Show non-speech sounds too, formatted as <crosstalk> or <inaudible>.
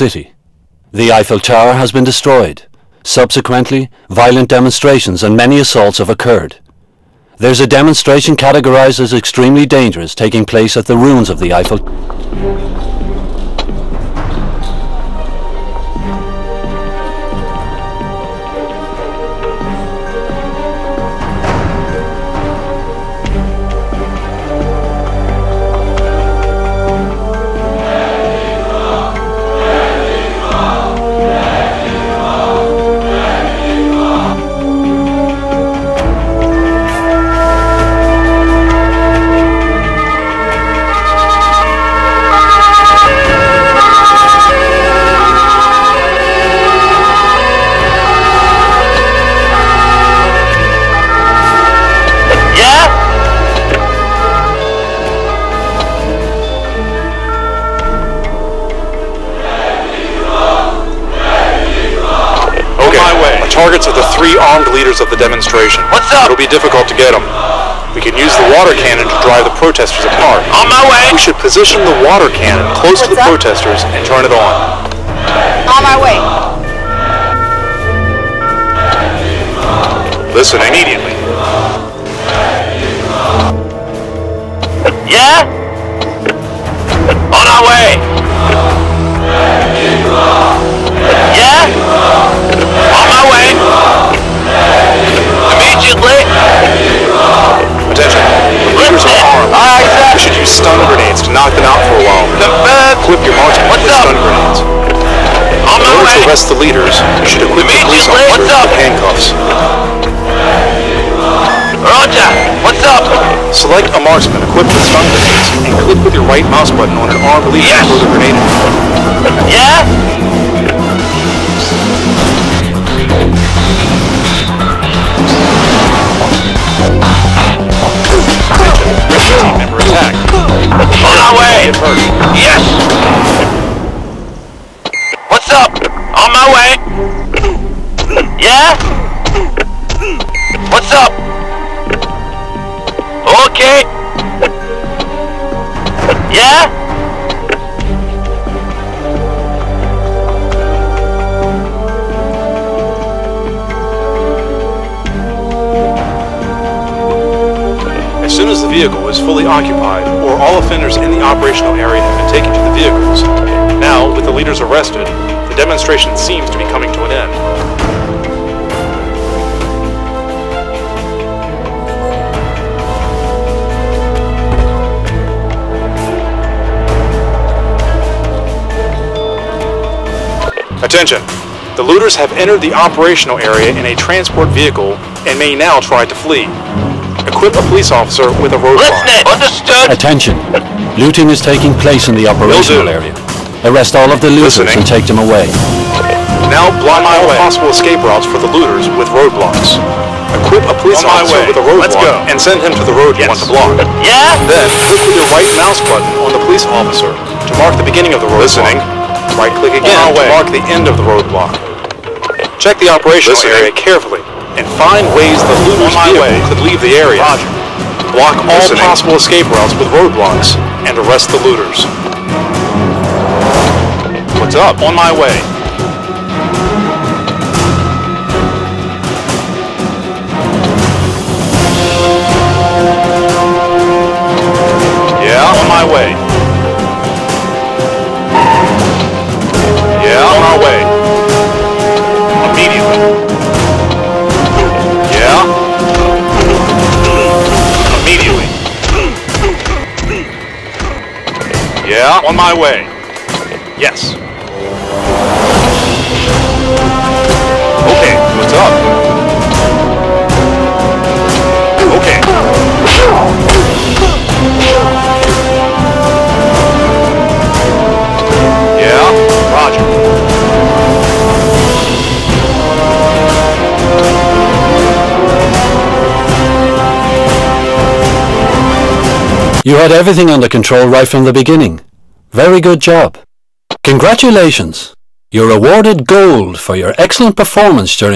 city. The Eiffel Tower has been destroyed. Subsequently, violent demonstrations and many assaults have occurred. There's a demonstration categorized as extremely dangerous taking place at the ruins of the Eiffel... targets are the three armed leaders of the demonstration. What's up? It'll be difficult to get them. We can use the water cannon to drive the protesters apart. On my way. We should position the water cannon close to the up? protesters and turn it on. On my way. Listen immediately. Yeah? On our way. Arrest the leaders, you should equip the police officers What's with handcuffs. Roger. What's up? Select a marksman equipped with stun grenades and click with your right mouse button on an armed leader Yes. to throw the grenade. Yeah? Team member attack. On our way. Yes. What's up? On my way. Yeah? What's up? Okay. Yeah? As soon as the vehicle is fully occupied, or all offenders in the operational area have been taken to the vehicles, now, with the leaders arrested, demonstration seems to be coming to an end. Attention! The looters have entered the operational area in a transport vehicle and may now try to flee. Equip a police officer with a roadblock. Listening. <laughs> Understood. Attention! Looting is taking place in the operational area. Arrest all of the looters Listening. and take them away. Now block all possible escape routes for the looters with roadblocks. Equip a police On officer way. with a roadblock and send him to the road you want to block. Yeah? Then click with your right mouse button on the police officer to mark the beginning of the roadblock. Listening. Right click again to mark the end of the roadblock. Check the operational Listening. area carefully and find ways the looters' my vehicle way. could leave the area. Roger. Block all Listening. possible escape routes with roadblocks and arrest the looters. What's up? On my way. Yeah, on my way. Yeah, on our way. Immediately. Yeah. Immediately. Yeah, on my way. Yes. Okay, what's up? Okay. Yeah, Roger. You had everything under control right from the beginning. Very good job. Congratulations! You're awarded gold for your excellent performance during